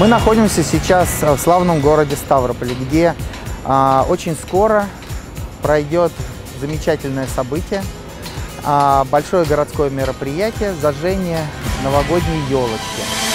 Мы находимся сейчас э, в славном городе Ставрополе, где а, очень скоро пройдет замечательное событие, а, большое городское мероприятие – зажжение новогодней елочки.